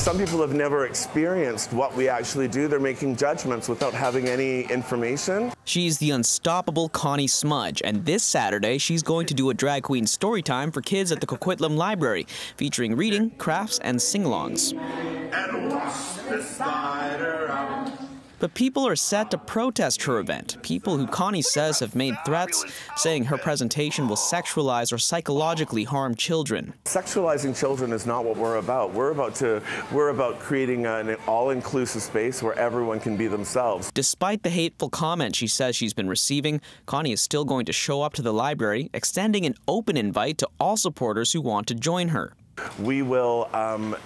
Some people have never experienced what we actually do. They're making judgments without having any information. She's the unstoppable Connie Smudge, and this Saturday she's going to do a drag queen story time for kids at the Coquitlam Library, featuring reading, crafts, and sing-alongs. But people are set to protest her event. People who Connie says have made threats, saying her presentation will sexualize or psychologically harm children. Sexualizing children is not what we're about. We're about to we're about creating an all-inclusive space where everyone can be themselves. Despite the hateful comments she says she's been receiving, Connie is still going to show up to the library, extending an open invite to all supporters who want to join her. We will um,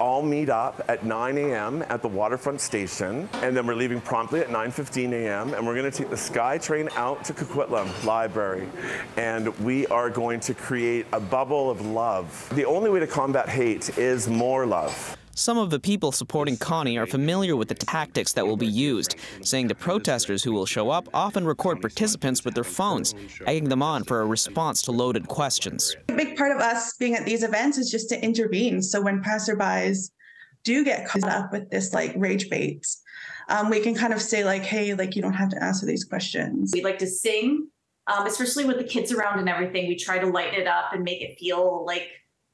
all meet up at 9 a.m. at the waterfront station, and then we're leaving promptly at 9.15 a.m., and we're going to take the SkyTrain out to Coquitlam Library, and we are going to create a bubble of love. The only way to combat hate is more love. Some of the people supporting Connie are familiar with the tactics that will be used, saying the protesters who will show up often record participants with their phones, egging them on for a response to loaded questions. A big part of us being at these events is just to intervene. So when passerbys do get caught up with this like rage bait, um, we can kind of say like, hey, like you don't have to answer these questions. We like to sing, um, especially with the kids around and everything. We try to lighten it up and make it feel like,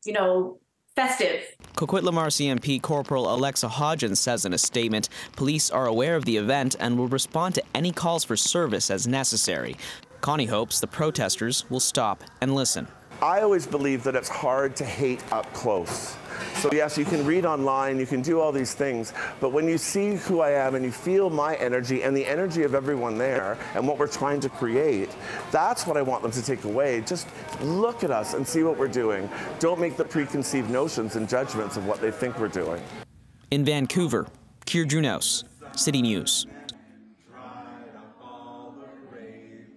you know, festive. Coquitlam RCMP Corporal Alexa Hodgins says in a statement, police are aware of the event and will respond to any calls for service as necessary. Connie hopes the protesters will stop and listen. I always believe that it's hard to hate up close. So yes, you can read online, you can do all these things, but when you see who I am and you feel my energy and the energy of everyone there and what we're trying to create, that's what I want them to take away. Just look at us and see what we're doing. Don't make the preconceived notions and judgments of what they think we're doing. In Vancouver, Kier Junos, City News.